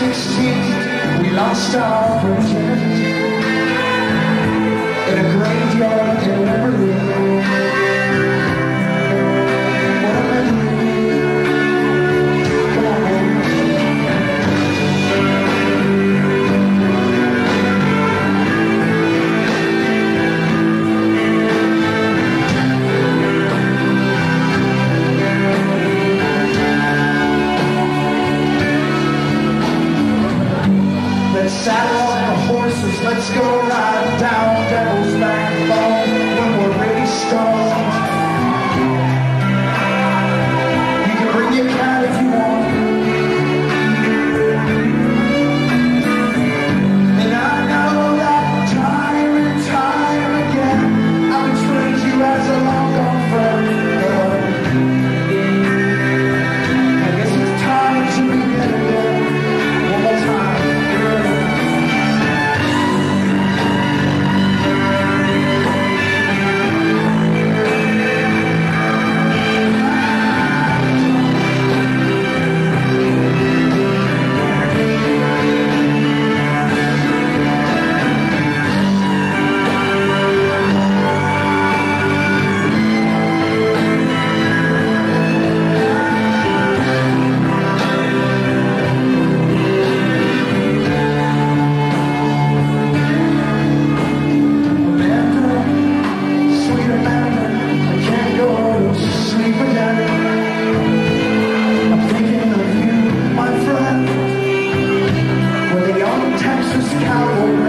16, we lost our virginity. saddle up the horses, let's go ride. power.